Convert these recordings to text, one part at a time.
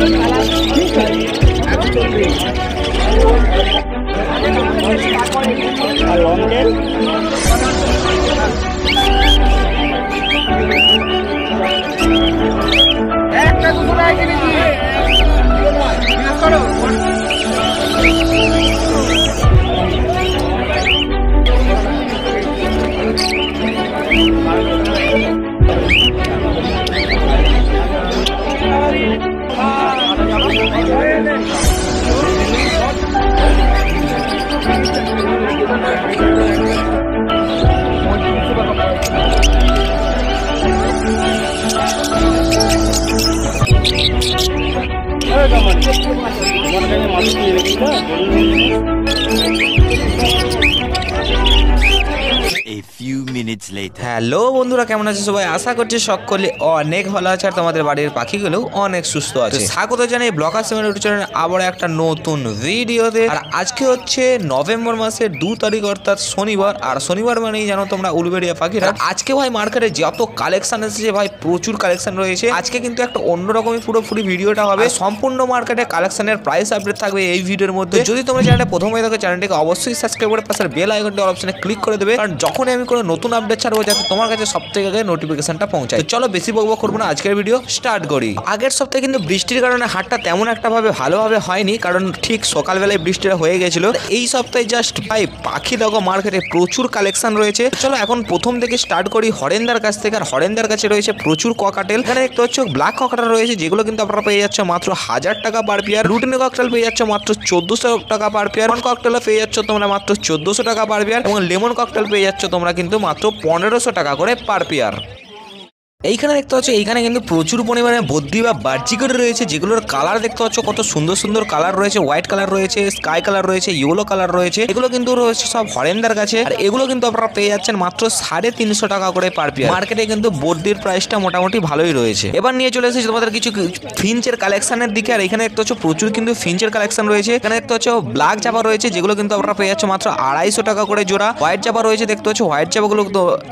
আর मन मालूम नहीं है लेकिन A few minutes later. Hello বন্ধুরা কেমন আছে সবাই? আশা করছি সকলে অনেক ভালো আছে আর তোমাদের বাড়ির পাখিগুলো অনেক সুস্থ আছে। স্বাগত জানাই ব্লকার সেভেন ইউটিউব চ্যানেলে আবার একটা নতুন ভিডিওতে। আর আজকে হচ্ছে নভেম্বর মাসের দু তারিখ অর্থাৎ শনিবার। আর শনিবার মানেই জানো তোমরা উলুবেড়িয়া পাখিরা। আজকে ভাই মার্কেটে যত কালেকশন এসেছে ভাই প্রচুর কালেকশন রয়েছে। আজকে কিন্তু একটা অন্যরকমই পুরোপুরি ভিডিওটা হবে। সম্পূর্ণ মার্কেটে কালেকশনের প্রাইস আপডেট থাকবে এই ভিডিওর মধ্যে। যদি তোমরা চ্যানেলটা প্রথমে দেখো চ্যানেলটিকে অবশ্যই সাবস্ক্রাইব করে পাশের বেল আইকনটি অপশনে ক্লিক করে দেবে। কারণ যখনই আমি কোনো নতুন আপডেট ছাড়বো যাতে তোমার কাছে সব থেকে আগে নোটিফিকেশনটা পৌঁছায়। চলো বেশি বকবো করব না, আজকের ভিডিও স্টার্ট করি। আগের সপ্তাহে কিন্তু বৃষ্টির কারণে হাটটা তেমন একটা ভাবে ভালোভাবে হয়নি, কারণ ঠিক সকালবেলায় বৃষ্টিটা হয়ে গেছিল। এই সপ্তাহে জাস্ট ভাই পাখি দেখো মার্কেটে প্রচুর কালেকশন রয়েছে। চলো এখন প্রথম থেকে স্টার্ট করি হরেন্দার কাছ থেকে, আর হরেন্দার কাছে রয়েছে প্রচুর ককাটেল এখানে দেখতে হচ্ছে ব্ল্যাক ককাটেল রয়েছে, যেগুলো কিন্তু আপনারা পেয়ে যাচ্ছে মাত্র হাজার টাকা পার পেয়ার রুটিন ককটেল পেয়ে যাচ্ছে মাত্র চোদ্দশো টাকা পার পেয়ার ককটেলও পেয়ে যাচ্ছ তোমরা মাত্র চোদ্দশো টাকা পার পেয়ার এবং লেমন ককটেল পেয়ে যাচ্ছ তোমরা কিন্তু মাত্র পনেরোশো টাকা করে পার পেয়ার এইখানে দেখতে পাচ্ছ, এইখানে কিন্তু প্রচুর পরিমাণে বদ্যি বা বার্জিকট রয়েছে, যেগুলোর কালার দেখতে পাচ্ছ, কত সুন্দর সুন্দর কালার রয়েছে হোয়াইট কালার রয়েছে স্কাই কালার রয়েছে ইয়েলো কালার রয়েছে, এগুলো কিন্তু রয়েছে সব হরেন্দার কাছে, আর এগুলো কিন্তু আপনারা পেয়ে যাচ্ছেন মাত্র সাড়ে তিনশো টাকা করে পার পিয়ার মার্কেটে কিন্তু বদ্যির প্রাইসটা মোটামুটি ভালোই রয়েছে। এবার নিয়ে চলে এসেছি তোমাদের কিছু ফিঞ্চের কালেকশনের দিকে, আর এখানে দেখতে পাচ্ছ, প্রচুর কিন্তু ফিঞ্চের কালেকশন রয়েছে। এখানে দেখতে পাচ্ছ ব্ল্যাক চাপা রয়েছে, যেগুলো কিন্তু আপনারা পেয়ে যাচ্ছ মাত্র আড়াইশো টাকা করে জোড়া। হোয়াইট চাপা রয়েছে, দেখতে পাচ্ছ হোয়াইট চাপাগুলো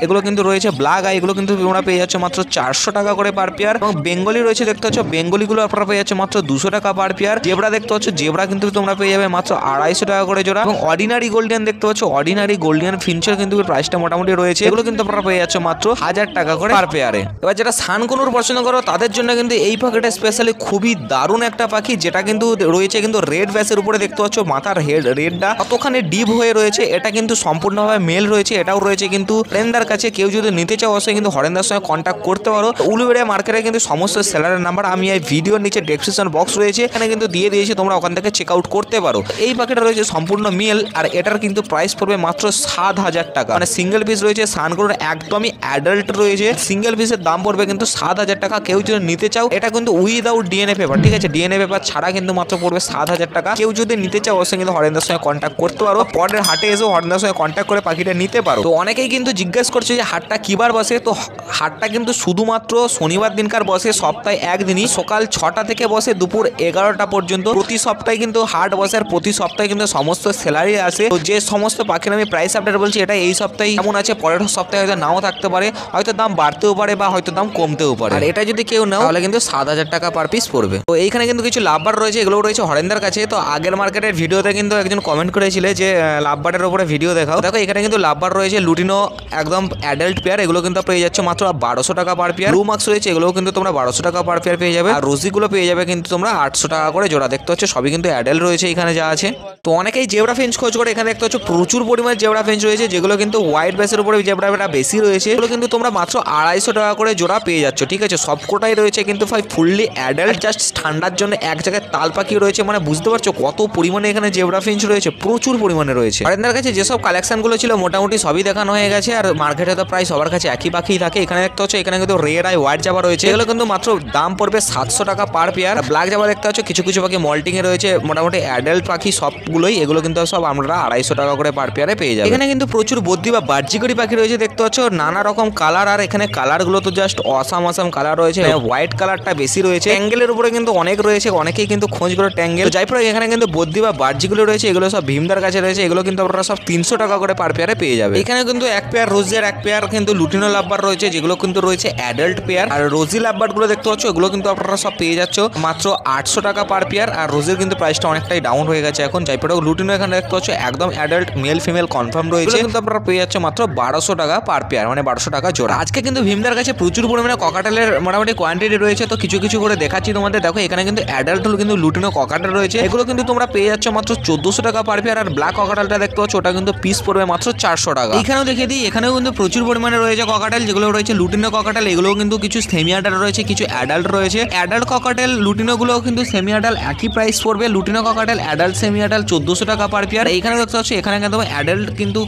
এগুলো কিন্তু রয়েছে ব্ল্যাক আই এগুলো কিন্তু তোমরা পেয়ে যাচ্ছ মাত্র চারশো টাকা করে পার পেয়ার। এবং বেঙ্গলি রয়েছে, দেখতে পাচ্ছ, বেঙ্গলিগুলো আপনারা পেয়ে যাচ্ছে মাত্র দুশো টাকা পার পেয়ার। জেবরা দেখতে পাচ্ছ, জেবরা কিন্তু তোমরা পেয়ে যাবে মাত্র আড়াইশো টাকা করে জোড়া। এবং অর্ডিনারি গোল্ডেন দেখতে পাচ্ছ অর্ডিনারি গোল্ডেন ফিনচার কিন্তু প্রাইসটা মোটামুটি রয়েছে। এগুলো কিন্তু আপনারা পেয়ে যাচ্ছ মাত্র হাজার টাকা করে পার পেয়ারে এবার যারা সানকুনুর পছন্দ করো, তাদের জন্য কিন্তু এই পাখিটা স্পেশালি খুবই দারুণ একটা পাখি, যেটা কিন্তু রয়েছে কিন্তু রেড ব্যাসের উপরে দেখতে পাচ্ছ, মাথার হেড রেডটা কতখানি ডিপ হয়ে রয়েছে। এটা কিন্তু সম্পূর্ণভাবে মেল রয়েছে, এটাও রয়েছে কিন্তু হরেন্দার কাছে। কেউ যদি নিতে চাও, অবশ্যই কিন্তু হরেন্দার সঙ্গে কন্ট্যাক্ট করতে পারো। উলুবেড়িয়া মার্কেটে কিন্তু সমস্ত সেলারের নাম্বার আমি এই ভিডিওর নিচে ডেসক্রিপশন বক্স রয়েছে। এখানে কিন্তু দিয়ে দিয়েছি, তোমরা ওখান থেকে চেক আউট করতে পারো। এই পাখিটা রয়েছে সম্পূর্ণ মেল আর এটার কিন্তু প্রাইস পড়বে মাত্র সাত হাজার টাকা। মানে সিঙ্গেল পিস রয়েছে সানগুলোর একদমই অ্যাডাল্ট রয়েছে। সিঙ্গেল পিসের দাম পড়বে কিন্তু সাত হাজার টাকা। কেউ যদি নিতে চাও, এটা কিন্তু উইদাউট ডিএনএ পেপার ঠিক আছে? ডিএনএ পেপার ছাড়া কিন্তু মাত্র পড়বে সাত হাজার টাকা। কেউ যদি নিতে চাও, অবশ্যই কিন্তু হরেন্দার সঙ্গে কন্ট্যাক্ট করতে পারো। পরের হাটে এসেও হরেন্দার সঙ্গে কন্ট্যাক্ট করে পাখিটা নিতে পারো। তো অনেকেই কিন্তু জিজ্ঞেস করছে যে, হাটটা কিবার বসে? তো হাটটা কিন্তু শুধুমাত্র শনিবার দিনকার বসে সপ্তাহে একদিনই সকাল ছটা থেকে বসে দুপুর এগারোটা পর্যন্ত। প্রতি সপ্তাহে কিন্তু হাট বসে প্রতি সপ্তাহে কিন্তু সমস্ত স্যালারি আসে। তো যে সমস্ত পাখির আমি প্রাইস আপডেট বলছি, এটা এই সপ্তাহে কেমন আছে? পরের সপ্তাহে হয়তো নাও থাকতে পারে। হয়তো দাম বাড়তেও পারে বা হয়তো দাম কমতেও পারে। আর এটা যদি কেউ নাও, তাহলে কিন্তু সাত হাজার টাকা পার পিস পড়বে। তো এইখানে কিন্তু কিছু লাভবার রয়েছে এগুলো রয়েছে হরেন্দার কাছে। তো আগের মার্কেটের ভিডিওতে কিন্তু একজন কমেন্ট করেছিলে যে লাভবারের উপরে ভিডিও দেখাও। দেখো, এখানে কিন্তু লাভবার রয়েছে লুটিনো, একদম অ্যাডাল্ট পেয়ার এগুলো কিন্তু পেয়ে যাচ্ছে মাত্র বারোশো টাকা পার পেয়ার ব্লু মার্কস রয়েছে এগুলো কিন্তু তোমরা বারোশো টাকা পার পেয়ার পেয়ে যাবে। আর রোজিগুলো পেয়ে যাবে কিন্তু তোমরা আটশো টাকা করে জোড়া। দেখতে হচ্ছে সবই কিন্তু অ্যাডাল্ট রয়েছে এখানে যা আছে। তো অনেকেই জেবরা ফেঞ্চ খোঁজ করে এখানে দেখতে হচ্ছে প্রচুর পরিমাণে জেবরা ফেঞ্চ রয়েছে যেগুলো কিন্তু হোয়াইট বেসের উপরে জেবরাটা বেশি রয়েছে। এগুলো কিন্তু তোমরা মাত্র আড়াইশো টাকা করে জোড়া পেয়ে যাচ্ছ ঠিক আছে? সবকটাই রয়েছে কিন্তু ভাই ফুললি অ্যাডাল্ট জাস্ট ঠান্ডার জন্য এক জায়গায় তাল পাখি রয়েছে। মানে বুঝতে পারছ কত পরিমাণে এখানে জেবরা ফিঞ্চ রয়েছে প্রচুর পরিমাণে রয়েছে। আরেন্দার কাছে যেসব কালেকশনগুলো ছিল মোটামুটি সবই দেখানো হয়ে গেছে আর মার্কেটে তো প্রায় সবার কাছে একই পাখি থাকে। এখানে দেখতে হচ্ছে এখানে কিন্তু রেড আই হোয়াইট জাবা রয়েছে। এগুলো কিন্তু মাত্র দাম পড়বে সাতশো টাকা পার পেয়ার ব্ল্যাক জাবা দেখতে পাচ্ছ, কিছু কিছু পাখি মল্টিং এ রয়েছে, মোটামুটি অ্যাডাল্ট পাখি সবগুলোই। এগুলো কিন্তু সব আমরা আড়াইশো টাকা করে পার পেয়ারে পেয়ে যাবে। এখানে কিন্তু প্রচুর বদ্যি বা বাহ্যিকরি পাখি রয়েছে, দেখতে পাচ্ছ। নানা রকম কালার আর এখানে কালারগুলো তো জাস্ট অসাম অসাম কালার রয়েছে। হোয়াইট কালারটা বেশি রয়েছে। ট্যাঙ্গেলের উপরে কিন্তু অনেক রয়েছে, অনেকেই কিন্তু খোঁজ করে ট্যাঙ্গেল যাই পরে এখানে কিন্তু বদ্যি বা বাহ্যিকগুলো রয়েছে, এগুলো সব ভীমদার কাছে রয়েছে, এগুলো কিন্তু আপনারা সব তিনশো টাকা করে পার পেয়ারে পেয়ে যাবে। এখানে কিন্তু এক পেয়ার রোজের এক পেয়ার কিন্তু লুটিনো লাভবার রয়েছে, যেগুলো কিন্তু রয়েছে রয়েছে অ্যাডাল্ট পেয়ার আর রোজি লাভবার্ডগুলো দেখতে পাচ্ছ এগুলো কিন্তু আপনারা সব পেয়ে যাচ্ছ মাত্র আটশো টাকা পার পেয়ার আর রোজের কিন্তু প্রাইসটা অনেকটাই ডাউন হয়ে গেছে এখন। যাই পেটাও লুটিনো এখানে দেখতে পাচ্ছ একদম অ্যাডাল্ট মেল ফিমেল কনফার্ম রয়েছে। কিন্তু আপনারা পেয়ে যাচ্ছ মাত্র বারোশো টাকা পার পেয়ার মানে বারোশো টাকা জোড়া। আজকে কিন্তু ভীমদার কাছে প্রচুর পরিমাণে ককাটেলের মোটামুটি কোয়ান্টিটি রয়েছে তো কিছু কিছু করে দেখাচ্ছি তোমাদের। দেখো এখানে কিন্তু অ্যাডাল্ট হলো কিন্তু লুটিনো ককাটেল রয়েছে। এগুলো কিন্তু তোমরা পেয়ে যাচ্ছ মাত্র চোদ্দশো টাকা পার পেয়ার আর ব্ল্যাক ককাটালটা দেখতে পাচ্ছ ওটা কিন্তু পিস পড়বে মাত্র চারশো টাকা। এখানেও দেখিয়ে দিই এখানেও কিন্তু প্রচুর পরিমাণে রয়েছে ককাটেল যেগুলো রয়েছে লুটিনো ককাটেল এগুলোও কিন্তু কিছু সেমি অ্যাডাল্ট রয়েছে, কিছু অ্যাডাল্ট রয়েছে। অ্যাডাল্ট ককাটেল লুটিনো গুলোও কিন্তু সেমি অ্যাডাল্ট একই প্রাইস পড়বে। Lutino cockatiel adult semi adult চোদ্দশো টাকা পার পেয়ার এখানে দেখতে পাচ্ছ, এখানে কিন্তু অ্যাডাল্ট কিন্তু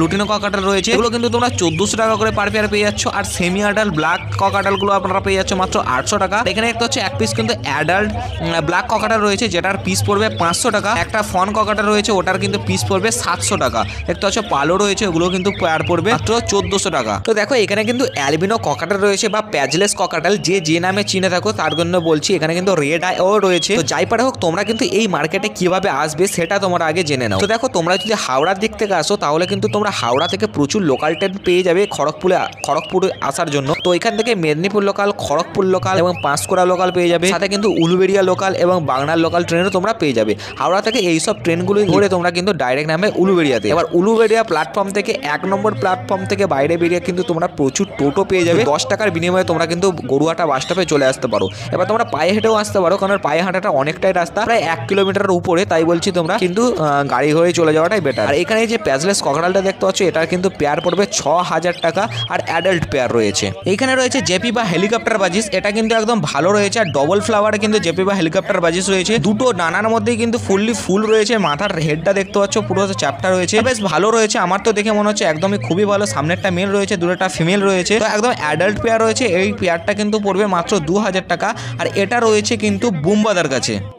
লুটিনো ককাটেল রয়েছে। এগুলো কিন্তু তোমরা চোদ্দশো টাকা করে পার পেয়ার পেয়ে যাচ্ছ। আর সেমি অ্যাডাল্ট ব্ল্যাক ককাটেলগুলো আপনারা পেয়ে যাচ্ছ মাত্র আটশো টাকা। এখানে দেখতে হচ্ছে এক পিস কিন্তু অ্যাডাল্ট ব্ল্যাক ককাটার রয়েছে, যেটার পিস পড়বে পাঁচশো টাকা। একটা ফন ককাটার রয়েছে, ওটার কিন্তু পিস পড়বে সাতশো টাকা। দেখতে হচ্ছে পালো রয়েছে ওগুলো কিন্তু পেয়ার পড়বে মাত্র চোদ্দশো টাকা। তো দেখো, এখানে কিন্তু অ্যালবিনো ককাটার রয়েছে বা প্যাজলেস ককাটাল যে যে নামে চিনে থাকো, তার জন্য বলছি, এখানে কিন্তু রেড আইও রয়েছে। তো যাই পারে হোক, তোমরা কিন্তু এই মার্কেটে কীভাবে আসবে, সেটা তোমরা আগে জেনে নাও। তো দেখো, তোমরা যদি হাওড়ার দিক থেকে আসো, তাহলে কিন্তু তোমরা হাওড়া থেকে প্রচুর লোকাল ট্রেন পেয়ে যাবে খড়গপুরে, খড়গপুর আসার জন্য। তো এখান থেকে মেদিনীপুর লোকাল খড়গপুর লোকাল এবং পাঁশকুড়া লোকাল পেয়ে যাবে। সাথে কিন্তু উলুবেড়িয়া লোকাল এবং বাংলার লোকাল ট্রেনও তোমরা পেয়ে যাবে। হাওড়া থেকে এইসব ট্রেনগুলি ধরে তোমরা কিন্তু ডাইরেক্ট নামে উলুবেড়িয়াতে। এবার উলুবেড়িয়া প্ল্যাটফর্ম থেকে, এক নম্বর প্ল্যাটফর্ম থেকে বাইরে বেরিয়ে কিন্তু তোমরা প্রচুর টোটো পেয়ে যাবে। টাকার বিনিময়ে তোমরা কিন্তু গরুয়াটা বাস স্টপে চলে আসতে পারো। এবার তোমরা পায়ে হেঁটেও আসতে পারো, কারণ পায়ে হাঁটাটা অনেকটাই রাস্তা। প্রায় এক কিলোমিটারের উপরে, তাই বলছি তোমরা, কিন্তু গাড়ি হয়ে চলে যাওয়াটাই বেটার আর এখানে যে প্যাজলেস ককরালটা দেখতে পাচ্ছ, এটার কিন্তু পেয়ার পড়বে ছ হাজার টাকা, আর অ্যাডাল্ট পেয়ার রয়েছে। এখানে রয়েছে জেপি বা হেলিকপ্টার বাজিস, এটা কিন্তু একদম ভালো রয়েছে, আর ডবল ফ্লাওয়ারে কিন্তু জেপি বা হেলিকপ্টার বাজিস রয়েছে। দুটো ডানার মধ্যেই কিন্তু ফুললি ফুল রয়েছে, মাথার হেডটা দেখতে পাচ্ছ, পুরো চ্যাপটা রয়েছে। বেশ ভালো রয়েছে, আমার তো দেখে মনে হচ্ছে একদমই খুবই ভালো, সামনেরটা মেল রয়েছে দূরেটা ফিমেল রয়েছে। তো একদম অ্যাডাল্ট পেয়ার রয়েছে, এই পেয়ারটা কিন্তু পড়বে মাত্র দু হাজার টাকা, আর এটা রয়েছে কিন্তু বুম্বাদার কাছে।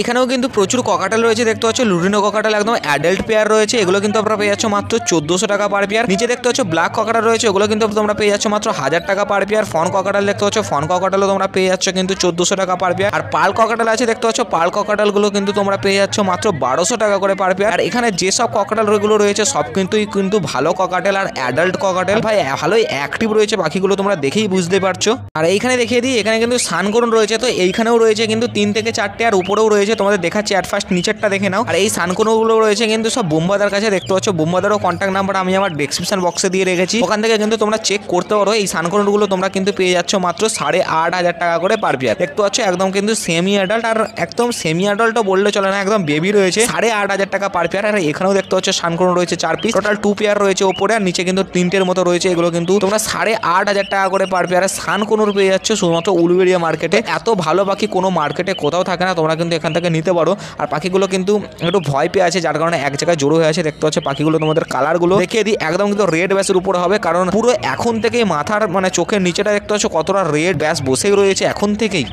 এখানেও কিন্তু প্রচুর ককাটাল রয়েছে, দেখতে পাচ্ছ। লুডিনো ককাটাল একদম অ্যাডাল্ট পেয়ার রয়েছে, এগুলো কিন্তু আপনারা পেয়ে যাচ্ছ মাত্র চোদ্দশো টাকা পার পেয়ার নিচে দেখতে পাচ্ছ ব্ল্যাক ককাটাল রয়েছে, ওগুলো কিন্তু তোমরা পেয়ে যাচ্ছ মাত্র হাজার টাকা পার পেয়ার ফন ককাটাল দেখতে পাচ্ছ ফন ককাটালও তোমরা পেয়ে যাচ্ছ কিন্তু চোদ্দশো টাকা পার পেয়ার আর পাল ককাটাল আছে, দেখতে পাচ্ছ পাল ককাটালগুলো কিন্তু তোমরা পেয়ে যাচ্ছ মাত্র বারোশো টাকা করে পার পেয়ার আর এখানে যেসব ককাটালগুলো রয়েছে, সব কিন্তু কিন্তু ভালো ককাটেল আর অ্যাডাল্ট ককাটেল ভাই, ভালোই অ্যাক্টিভ রয়েছে পাখিগুলো তোমরা দেখেই বুঝতে পারছ। আর এইখানে দেখিয়ে দিই, এখানে কিন্তু সানকরণ রয়েছে, তো এইখানেও রয়েছে কিন্তু তিন থেকে চারটে, আর উপরেও রয়েছে তোমাদের দেখাচ্ছি অ্যাট ফার্স্ট নিচেরটা দেখে নাও। আর এই সানকোনোগুলো রয়েছে কিন্তু সব বোম্বাদার কাছে দেখতে পাচ্ছ। বোম্বাদারও কন্ট্যাক্ট নাম্বার আমি আমার ডিসক্রিপশন বক্সে দিয়ে রেখেছি। ওখান থেকে কিন্তু তোমরা চেক করতে পারো, এই সানকোনোগুলো তোমরা কিন্তু পেয়ে যাচ্ছ মাত্র সাড়ে আট হাজার টাকা করে পার পেয়ার দেখতে পাচ্ছ, একদম কিন্তু সেমি অ্যাডাল্ট আর একদম সেমি অ্যাডাল্টও বললে চলে না, একদম বেবি রয়েছে। সাড়ে আট হাজার টাকা পার পেয়ার আর এখানেও দেখতে পাচ্ছ সানকোনো রয়েছে চার পিস টোটাল টু পেয়ার রয়েছে ওপরে, আর নিচে কিন্তু তিনটের মতো রয়েছে, এগুলো কিন্তু তোমরা সাড়ে আট হাজার টাকা করে পার পেয়ার সানকোনোর পেয়ে যাচ্ছ। শুধুমাত্র উলুবেড়িয়া মার্কেটে এত ভালো বাকি কোনো মার্কেটে কোথাও থাকে না, তোমরা কিন্তু এখান থেকে নিতে পারো। আর পাখিগুলো কিন্তু একটু ভয় পেয়ে আছে, যার কারণে এক জায়গায় জড়ো হয়ে আছে। দেখতে পাচ্ছ পাখিগুলো তোমাদের কালারগুলো। দেখিয়ে দিই, একদম কিন্তু রেড ব্যাসের উপরে হবে। কারণ পুরো এখন থেকেই মাথার মানে চোখের নিচেটা দেখতে পাচ্ছ কতটা রেড ব্যাস বসেই রয়েছে, এখন থেকেই।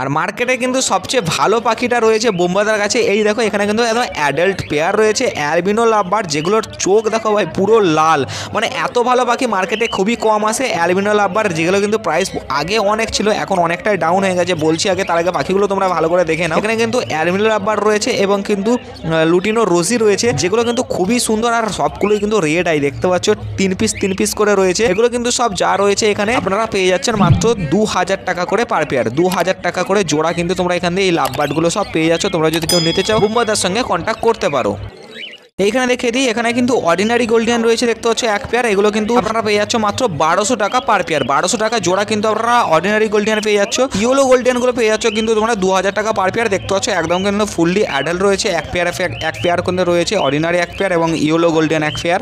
আর মার্কেটে কিন্তু সবচেয়ে ভালো পাখিটা রয়েছে বোম্বাদার কাছে এই দেখো, এখানে কিন্তু একদম অ্যাডাল্ট পেয়ার রয়েছে অ্যালবিনো লাভবার যেগুলোর চোখ দেখো ভাই পুরো লাল। মানে এত ভালো পাখি মার্কেটে খুবই কম আসে অ্যালবিনো লাভবার যেগুলো কিন্তু প্রাইস আগে অনেক ছিল, এখন অনেকটাই ডাউন হয়ে গেছে। বলছি আগে তার আগে পাখিগুলো তোমরা ভালো করে দেখে নাও। এখানে কিন্তু অ্যালবিনো লাভবার রয়েছে এবং কিন্তু লুটিনো রোজি রয়েছে, যেগুলো কিন্তু খুবই সুন্দর আর সবগুলোই কিন্তু রেড আই দেখতে পাচ্ছ? তিন পিস তিন পিস করে রয়েছে। এগুলো কিন্তু সব যা রয়েছে এখানে, আপনারা পেয়ে যাচ্ছেন মাত্র দু হাজার টাকা করে পার পেয়ার দু হাজার টাকা করে জোড়া কিন্তু তোমরা এখান দিয়ে এই লাভ বার্ডগুলো সব পেয়ে যাচ্ছ। তোমরা যদি কেউ নিতে চাও বুম্বাদার সঙ্গে কন্ট্যাক্ট করতে পারো। এইখানে দেখে দিই, এখানে কিন্তু অর্ডিনারি গোল্ডিয়ান রয়েছে, দেখতে হচ্ছে এক পেয়ার এগুলো কিন্তু আপনারা পেয়ে যাচ্ছ মাত্র বারোশো টাকা পার পেয়ার বারোশো টাকা জোড়া কিন্তু আপনারা অর্ডিনারি গোল্ডিয়ান পেয়ে যাচ্ছ। ইয়েলো গোল্ডিয়ানগুলো পেয়ে যাচ্ছ কিন্তু তোমরা দু হাজার টাকা পার পেয়ার দেখতে পাচ্ছ, একদম কিন্তু ফুললি অ্যাডাল্ট রয়েছে। এক পেয়ার এক পেয়ার কিন্তু রয়েছে। অর্ডিনারি এক পেয়ার এবং ইয়েলো গোল্ডিয়ান এক পেয়ার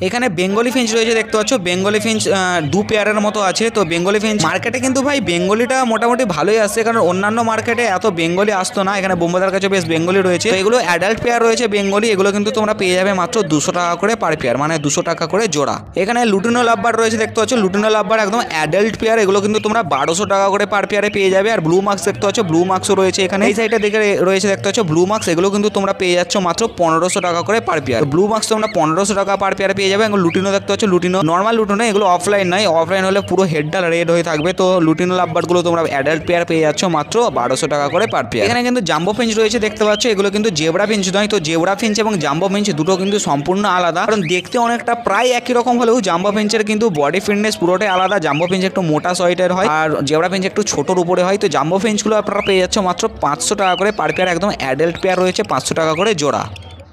এখানে বেঙ্গলি ফিঞ্চ রয়েছে, দেখতে পাচ্ছ। বেঙ্গলি ফিঞ্চ দু পেয়ারের মতো আছে। তো বেঙ্গলি ফিঞ্চ মার্কেটে কিন্তু ভাই বেঙ্গলিটা মোটামুটি ভালোই আসছে। কারণ অন্যান্য মার্কেটে এত বেঙ্গলি আসতো না। এখানে বোম্বাদার কাছে বেশ বেঙ্গলি রয়েছে। এগুলো অ্যাডাল্ট পেয়ার রয়েছে বেঙ্গলি। এগুলো কিন্তু তোমরা পেয়ে যাবে মাত্র দুশো টাকা করে পার পেয়ার মানে দুশো টাকা করে জোড়া। এখানে লুটিনো লাভবার রয়েছে, দেখতে পাচ্ছ। লুটিনো লাভবার একদম অ্যাডাল্ট পেয়ার এগুলো কিন্তু তোমরা বারোশো টাকা করে পার পেয়ারে পেয়ে যাবে। আর ব্লু মার্কস দেখতে পাচ্ছ ব্লু মার্কসও রয়েছে এখানে। এই সাইডে দেখে রয়েছে, দেখতে পাচ্ছ ব্লু মার্কস এগুলো কিন্তু তোমরা পেয়ে যাচ্ছ মাত্র পনেরোশো টাকা করে পার পেয়ার ব্লু মার্কস তোমরা পনেরোশো টাকা পার পেয়ারে পেয়ে পেয়ে যাবে। এবং লুটিনো দেখতে পাচ্ছ, লুটিনো নর্মাল লুটিনো, এগুলো অফলাইন নয়। অফলাইন হলে পুরো হেডটা রেড হয়ে থাকবে। তো লুটিনো লাভবারগুলো তোমরা অ্যাডাল্ট পেয়ার পেয়ে যাচ্ছ মাত্র বারোশো টাকা করে পার পেয়ার এখানে কিন্তু জাম্বো ফিঞ্চ রয়েছে, দেখতে পাচ্ছ। এগুলো কিন্তু জেবরা ফিঞ্চ নয়। তো জেবরা ফিঞ্চ এবং জাম্বো ফিঞ্চ দুটো কিন্তু সম্পূর্ণ আলাদা। কারণ দেখতে অনেকটা প্রায় একই রকম হলেও জাম্বো ফিঞ্চের কিন্তু বডি ফিটনেস পুরোটাই আলাদা। জাম্বো ফিঞ্চ একটু মোটা সয়েটের হয় আর জেবরা ফিঞ্চ একটু ছোটোর উপরে হয়। তো জাম্বো ফিঞ্চগুলো আপনারা পেয়ে যাচ্ছ মাত্র পাঁচশো টাকা করে। পার পেয়ার একদম অ্যাডাল্ট পেয়ার রয়েছে, পাঁচশো টাকা করে জোড়া।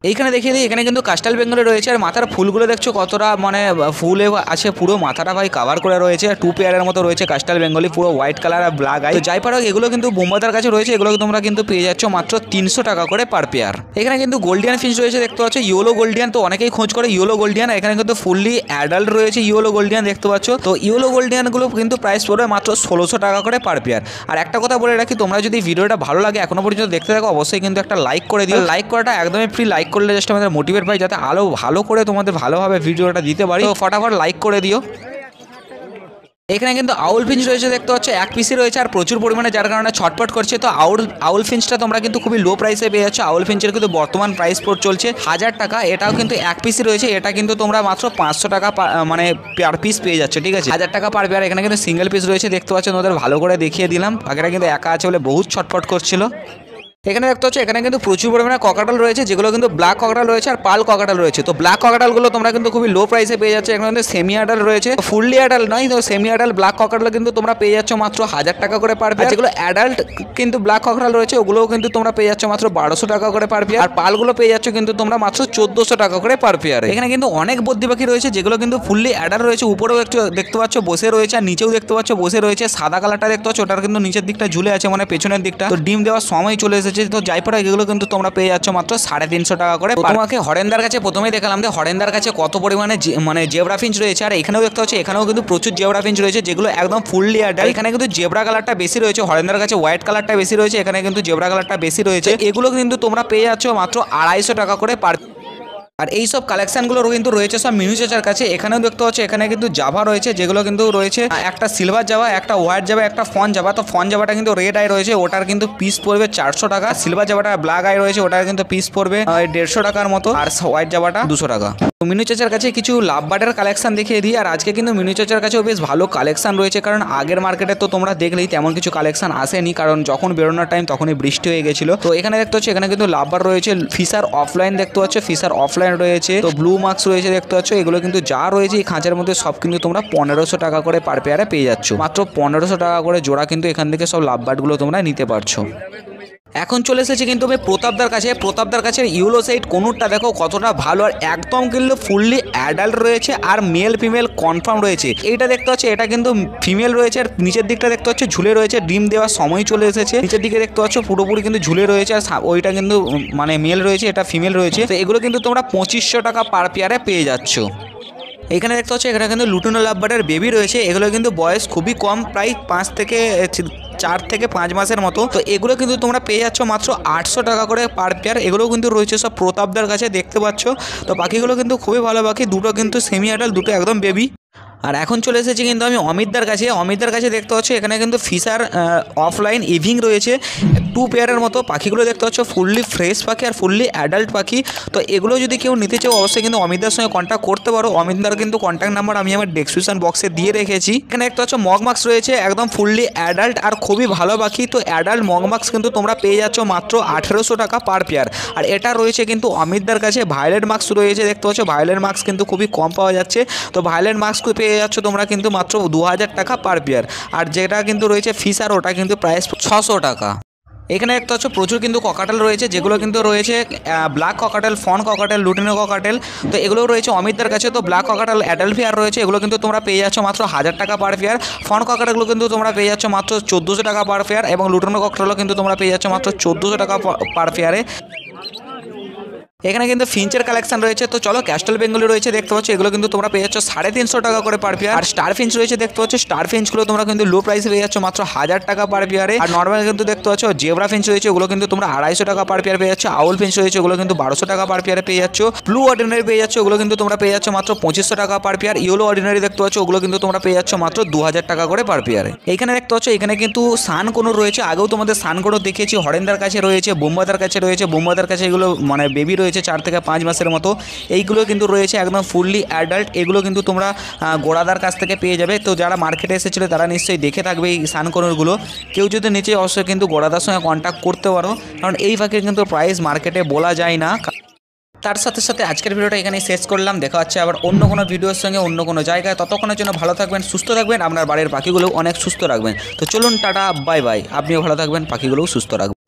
এইখানে দেখিয়ে দিই, এখানে কিন্তু কাস্টাল বেঙ্গলে রয়েছে, আর মাথার ফুলগুলো দেখছ কতটা মানে ফুলে আছে পুরো মাথাটা ভাই কাভার করে রয়েছে টু পেয়ারের মতো রয়েছে কাস্টাল বেঙ্গলি পুরো হোয়াইট কালার আর ব্ল্যাক আই যাই পারো, এগুলো কিন্তু বোম্বাদার কাছে রয়েছে, এগুলো তোমরা কিন্তু পেয়ে যাচ্ছ মাত্র তিনশো টাকা করে পার পেয়ার এখানে কিন্তু গোল্ডিয়ান ফিশ রয়েছে, দেখতে পাচ্ছ ইয়েলো গোল্ডিয়ান তো অনেকেই খোঁজ করে ইয়েলো গোল্ডিয়ান এখানে কিন্তু ফুললি অ্যাডাল্ট রয়েছে ইয়েলো গোল্ডিয়ান দেখতে পাচ্ছ। তো ইয়েলো গোল্ডিয়ানগুলো কিন্তু প্রাইস পড়বে মাত্র ষোলোশো টাকা করে পার পেয়ার আর একটা কথা বলে রাখি, তোমরা যদি ভিডিওটা ভালো লাগে, এখনও পর্যন্ত দেখতে থাকো, অবশ্যই কিন্তু একটা লাইক করে দিও। লাইক করাটা একদমই ফ্রি লাইক করলে জাস্ট আমাদের মোটিভেট পাই যাতে আলো ভালো করে তোমাদের ভালোভাবে ভিডিওটা দিতে পারি। তো ফটাফট লাইক করে দিও। এখানে কিন্তু আউল ফিঞ্চ রয়েছে দেখতে পাচ্ছ এক পিসি রয়েছে আর প্রচুর পরিমাণে যার কারণে ছটপট করছে। তো আউল আউল ফিঞ্চটা তোমরা কিন্তু খুবই লো প্রাইসে পেয়ে যাচ্ছ। আউল ফিঞ্চের কিন্তু বর্তমান প্রাইস পড় চলছে হাজার টাকা। এটাও কিন্তু এক পিসি রয়েছে এটা কিন্তু তোমরা মাত্র পাঁচশো টাকা মানে পার পিস পেয়ে যাচ্ছ ঠিক আছে? হাজার টাকা পার পেয়ার এখানে কিন্তু সিঙ্গেল পিস রয়েছে দেখতে পাচ্ছ ওদের ভালো করে দেখিয়ে দিলাম। আগেটা কিন্তু একা আছে বলে বহুত ছটপট করছিল। এখানে দেখতে হচ্ছে এখানে কিন্তু প্রচুর পরিমাণে ককাটাল রয়েছে, যেগুলো কিন্তু ব্ল্যাক ককাটাল রয়েছে আর পাল ককাটাল রয়েছে। তো ব্ল্যাক ককাটালগুলো তোমরা কিন্তু খুবই লো প্রাইসে পেয়ে যাচ্ছে। এখানে কিন্তু সেমি আডাল রয়েছে। ফুললি আডাল নয়, তো সেমি আডাল ব্ল্যাক ককাটাল কিন্তু তোমরা পেয়ে যাচ্ছ মাত্র হাজার টাকা করে পার পেয়ার যেগুলো অ্যাডাল্ট কিন্তু ব্ল্যাক ককাটাল রয়েছে, ওগুলোও কিন্তু তোমরা পেয়ে যাচ্ছ মাত্র বারোশো টাকা করে পার পেয়ার আর পালগুলো পেয়ে যাচ্ছ কিন্তু তোমরা মাত্র চোদ্দোশো টাকা করে পার পেয়ার এখানে কিন্তু অনেক বদ্যি পাখি রয়েছে, যেগুলো কিন্তু ফুললি অ্যাডাল রয়েছে। উপরেও একটু দেখতে পাচ্ছ, বসে রয়েছে আর নিচেও দেখতে পাচ্ছ, বসে রয়েছে। সাদা কালারটা দেখতে পাচ্ছ, ওটার কিন্তু নিচের দিকটা ঝুলে আছে মানে পেছনের দিকটা। তো ডিম দেওয়ার সময় চলে এসেছে। তো যাই পড়া এগুলো কিন্তু তোমরা পেয়ে যাচ্ছ মাত্র সাড়ে তিনশো টাকা করে তোমাকে হরেন্দার কাছে প্রথমেই দেখালাম যে হরেন্দার কাছে কত পরিমাণে মানে জেবরা ফিঞ্চ রয়েছে আর এখানেও দেখতে হচ্ছে এখানেও কিন্তু প্রচুর জেবরা ফিঞ্চ রয়েছে যেগুলো একদম ফুললি অ্যাডাল এখানে কিন্তু জেবরা কালারটা বেশি রয়েছে হরেন্দার কাছে হোয়াইট কালারটা বেশি রয়েছে এখানে কিন্তু জেবরা কালারটা বেশি রয়েছে। এগুলো কিন্তু তোমরা পেয়ে যাচ্ছ মাত্র আড়াইশো টাকা করে পার আর এই সব কালেকশনগুলো কিন্তু রয়েছে সব মিনু চাচার কাছে। এখানেও দেখতে পাচ্ছ, এখানে কিন্তু জাভা রয়েছে, যেগুলো কিন্তু রয়েছে, একটা সিলভার জাভা, একটা হোয়াইট জাভা, একটা ফন জাভা। তো ফন জাভাটা কিন্তু রেড আই রয়েছে, ওটার কিন্তু পিস পড়বে চারশো টাকা। সিলভার জাভাটা ব্ল্যাক আই রয়েছে, ওটার কিন্তু পিস পড়বে দেড়শো টাকার মতো। আর হোয়াইট জাভাটা দুশো টাকা। মিনু চাচার কাছে কিছু লাভ বাটের কালেকশন দেখিয়ে দিই, আর আজকে কিন্তু মিনু চাচার কাছেও বেশ ভালো কালেকশন রয়েছে, কারণ আগের মার্কেটে তো তোমরা দেখলেই তেমন কিছু কালেকশন আসেনি, কারণ যখন বেরোনোর টাইম তখনই বৃষ্টি হয়ে গেছিল। তো এখানে দেখতে হচ্ছে এখানে কিন্তু লাভবার রয়েছে ফিসার অফলাইন দেখতে পাচ্ছ ফিসার অফলাইন রয়েছে। তো ব্লু মাস্ক রয়েছে দেখতে পাচ্ছ। এগুলো কিন্তু যা রয়েছে এই খাঁচার মধ্যে সব কিন্তু তোমরা পনেরোশো টাকা করে পার পেয়ারে পেয়ে যাচ্ছ। মাত্র পনেরোশো টাকা করে জোড়া কিন্তু এখান থেকে সব লাভবার্ডগুলো তোমরা নিতে পারছ। এখন চলে এসেছে কিন্তু আমি প্রতাপদার কাছে। প্রতাপদার কাছে ইউলো সাইড কোনুরটা দেখো কতটা ভালো আর একদম কিন্তু ফুললি অ্যাডাল্ট রয়েছে আর মেল ফিমেল কনফার্ম রয়েছে। এইটা দেখতে হচ্ছে এটা কিন্তু ফিমেল রয়েছে আর নিচের দিকটা দেখতে হচ্ছে ঝুলে রয়েছে, ডিম দেওয়ার সময় চলে এসেছে। নিচের দিকে দেখতে পাচ্ছ পুরোপুরি কিন্তু ঝুলে রয়েছে আর ওইটা কিন্তু মানে মেল রয়েছে, এটা ফিমেল রয়েছে। তো এগুলো কিন্তু তোমরা পঁচিশশো টাকা পার পেয়ারে পেয়ে যাচ্ছ। এখানে দেখতে হচ্ছে এখানে কিন্তু লুটুনো বাটার বেবি রয়েছে। এগুলো কিন্তু বয়স খুবই কম, প্রায় পাঁচ থেকে চার থেকে পাঁচ মাসের মতো। তো এগুলো কিন্তু তোমরা পেয়ে যাচ্ছ মাত্র আটশো টাকা করে পার পেয়ার এগুলো কিন্তু রয়েছে সব প্রতাপদার কাছে, দেখতে পাচ্ছ। তো পাখিগুলো কিন্তু খুবই ভালো পাখি দুটো কিন্তু সেমি আডাল দুটো একদম বেবি আর এখন চলে এসেছি কিন্তু আমি অমিতদার কাছে। অমিতদার কাছে দেখতে পাচ্ছ, এখানে কিন্তু ফিশার অফলাইন ইভিং রয়েছে। টু পেয়ারের মতো পাখিগুলো দেখতে পাচ্ছ ফুললি ফ্রেশ পাখি আর ফুললি অ্যাডাল্ট পাখি। তো এগুলো যদি কেউ নিতে চাও, অবশ্যই কিন্তু অমিতদার সঙ্গে কন্ট্যাক্ট করতে পারো। অমিতদার কিন্তু কন্ট্যাক্ট নাম্বার আমি আমার ডেসক্রিপশন বক্সে দিয়ে রেখেছি। এখানে দেখতে পাচ্ছ মগমাক্স রয়েছে, একদম ফুললি অ্যাডাল্ট আর খুবই ভালো পাখি। তো অ্যাডাল্ট মগমাক্স কিন্তু তোমরা পেয়ে যাচ্ছ মাত্র আঠেরোশো টাকা পার পেয়ার আর এটা রয়েছে কিন্তু অমিতদার কাছে ভায়োলেট মার্কস রয়েছে। দেখতে পাচ্ছ ভায়োলেট মার্কস কিন্তু খুবই কম পাওয়া যাচ্ছে। তো ভায়োলেট মার্কস পেয়ে যাচ্ছ তোমরা কিন্তু মাত্র দু হাজার টাকা পার পেয়ার আর যেটা কিন্তু রয়েছে ফিসার ওটা কিন্তু প্রাইস ছশো টাকা। এখানে একটা হচ্ছে প্রচুর কিন্তু ককাটেল রয়েছে, যেগুলো কিন্তু রয়েছে black cockatiel fawn cockatiel lutino cockatiel তো এগুলো রয়েছে অমিতদের কাছে। তো ব্ল্যাক ককাটেল অ্যাডাল্ট ফেয়ার রয়েছে, এগুলো কিন্তু তোমরা পেয়ে যাচ্ছ মাত্র হাজার টাকা পার ফেয়ার ফন ককাটেলগুলো কিন্তু তোমরা পেয়ে যাচ্ছ মাত্র চোদ্দোশো টাকা পার ফেয়ার এবং লুটিনো ককাটেলও কিন্তু তোমরা পেয়ে যাচ্ছ মাত্র চোদ্দোশো টাকা পার ফেয়ারে এখানে কিন্তু ফিঞ্চের কালেকশন রয়েছে। তো চলো ক্যাস্টেল বেঙ্গলি রয়েছে, দেখতে পাচ্ছ, এগুলো কিন্তু তোমরা পেয়ে যাচ্ছ সাড়ে তিনশো টাকা করে পার পেয়ার আর স্টার ফিঞ্চ রয়েছে, দেখতে পাচ্ছ স্টার ফিঞ্চগুলো তোমরা কিন্তু লো প্রাইসে পেয়ে যাচ্ছ মাত্র হাজার টাকা পার পেয়ারে আর নর্মাল কিন্তু দেখতে পাচ্ছ জেবরা ফিঞ্চ রয়েছে, ওগুলো কিন্তু তোমরা আড়াইশো টাকা পার পেয়ার পেয়ে যাচ্ছ। আউল ফিঞ্চ রয়েছে, ওগুলো কিন্তু বারোশো টাকা পার পেয়ারে পেয়ে যাচ্ছ। ব্লু অর্ডিনারি পেয়ে যাচ্ছ, ওগুলো কিন্তু তোমরা পেয়ে যাচ্ছ মাত্র পঁচিশশো টাকা পার পেয়ার ইয়েলো অর্ডিনারি দেখতে পাচ্ছ, ওগুলো কিন্তু তোমরা পেয়ে যাচ্ছ মাত্র দু হাজার টাকা করে পার পেয়ারে এখানে দেখতে পাচ্ছ, এখানে কিন্তু সান কোনো রয়েছে। আগেও তোমাদের সান কোনো দেখিয়েছি হরেন্দার কাছে রয়েছে বোম্বাদার কাছে রয়েছে। বোম্বাদার কাছে এগুলো মানে বেবি রয়েছে। রয়েছে চার থেকে পাঁচ মাসের মতো। এইগুলো কিন্তু রয়েছে একদম ফুললি অ্যাডাল্ট এগুলো কিন্তু তোমরা গোড়াদার কাছ থেকে পেয়ে যাবে। তো যারা মার্কেটে এসেছিল, তারা নিশ্চয়ই দেখে থাকবে এই সানকনুরগুলো কেউ যদি নিচে অবশ্যই কিন্তু গোড়াদার সঙ্গে কন্ট্যাক্ট করতে পারো, কারণ এই পাখির কিন্তু প্রাইস মার্কেটে বলা যায় না। তার সাথে সাথে আজকের ভিডিওটা এখানেই শেষ করলাম। দেখা হচ্ছে আবার অন্য কোনো ভিডিওর সঙ্গে, অন্য কোনো জায়গায়। ততক্ষণের জন্য ভালো থাকবেন, সুস্থ থাকবেন। আপনার বাড়ির পাখিগুলো অনেক সুস্থ রাখবেন। তো চলুন, টাটা বাই বাই আপনিও ভালো থাকবেন, পাখিগুলোও সুস্থ রাখবেন.